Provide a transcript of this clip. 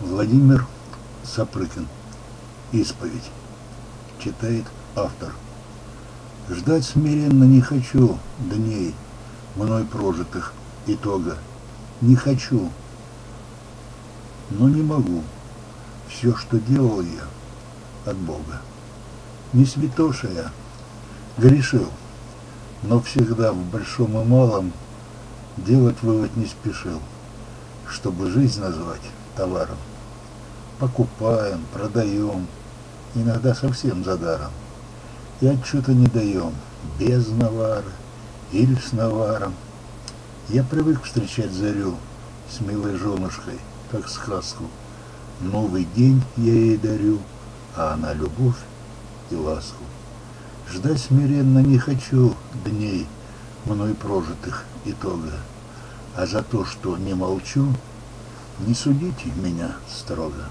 Владимир Сапрыкин. Исповедь. Читает автор. Ждать смиренно не хочу дней, мной прожитых итога. Не хочу, но не могу. Все, что делал я, от Бога. Не святоша я, грешил, но всегда в большом и малом делать вывод не спешил, чтобы жизнь назвать товаром. Покупаем, продаем, иногда совсем за даром. И отчета не даем, без навара или с наваром. Я привык встречать зарю с милой женушкой, как сказку. Новый день я ей дарю, а она любовь и ласку. Ждать смиренно не хочу дней, мной прожитых итога, а за то, что не молчу, не судите меня строго.